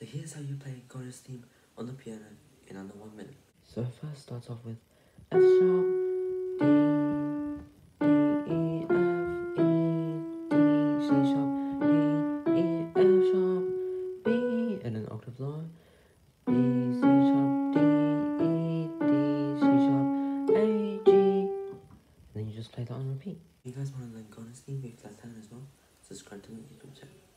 So here's how you play Giorno's theme on the piano in under one minute. So it first starts off with F sharp, D, D, E, F, E, D, C sharp, D, E, F sharp, B, and an octave lower, B, C sharp, D, E, D, C sharp, A, G, and then you just play that on repeat. If you guys want to learn Giorno's theme with Left as well, subscribe to my YouTube channel.